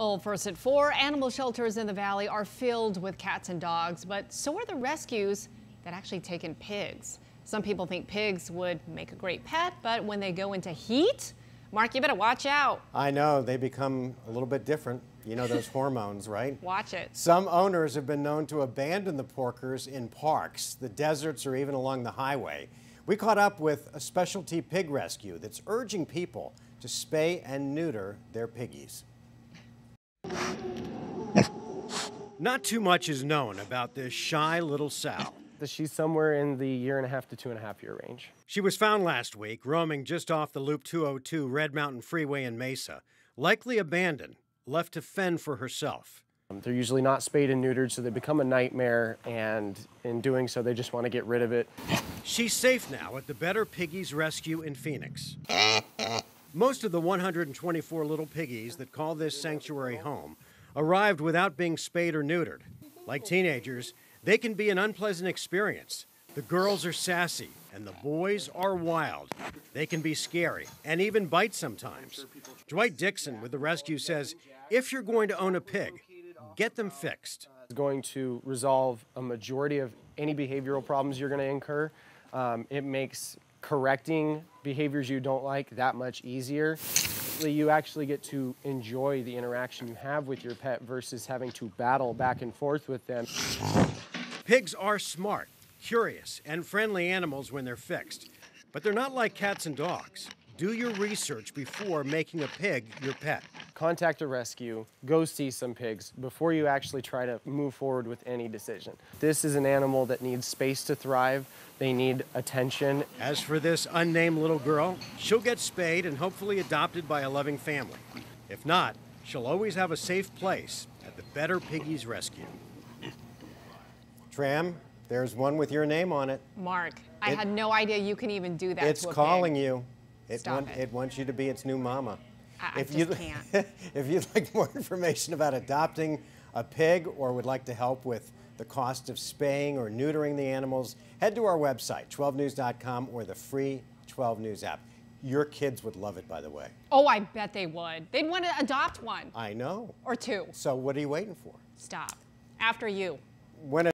Well, first at four, animal shelters in the valley are filled with cats and dogs, but so are the rescues that actually take in pigs. Some people think pigs would make a great pet, but when they go into heat, Mark, you better watch out. I know, they become a little bit different. You know those hormones, right? Watch it. Some owners have been known to abandon the porkers in parks, the deserts, or even along the highway. We caught up with a specialty pig rescue that's urging people to spay and neuter their piggies. Not too much is known about this shy little sow. She's somewhere in the year and a half to two and a half year range. She was found last week roaming just off the Loop 202 Red Mountain Freeway in Mesa, likely abandoned, left to fend for herself. Um, they're usually not spayed and neutered, so they become a nightmare, and in doing so, they just want to get rid of it. She's safe now at the Better Piggies Rescue in Phoenix. Most of the 124 little piggies that call this sanctuary home arrived without being spayed or neutered. Like teenagers, they can be an unpleasant experience. The girls are sassy and the boys are wild. They can be scary and even bite sometimes. Dwight Dixon with the rescue says if you're going to own a pig, get them fixed. It's going to resolve a majority of any behavioral problems you're going to incur. Um, it makes correcting behaviors you don't like that much easier. You actually get to enjoy the interaction you have with your pet versus having to battle back and forth with them. Pigs are smart, curious, and friendly animals when they're fixed, but they're not like cats and dogs. Do your research before making a pig your pet. Contact a rescue, go see some pigs before you actually try to move forward with any decision. This is an animal that needs space to thrive. They need attention. As for this unnamed little girl, she'll get spayed and hopefully adopted by a loving family. If not, she'll always have a safe place at the Better Piggies Rescue. Tram, there's one with your name on it. Mark, I had no idea you can even do that. It's calling pig. you. It, Stop want, it. it wants you to be its new mama. I, I if just can't. if you'd like more information about adopting a pig or would like to help with the cost of spaying or neutering the animals, head to our website, 12news.com, or the free 12 News app. Your kids would love it, by the way. Oh, I bet they would. They'd want to adopt one I know. or two. So what are you waiting for? Stop. After you. When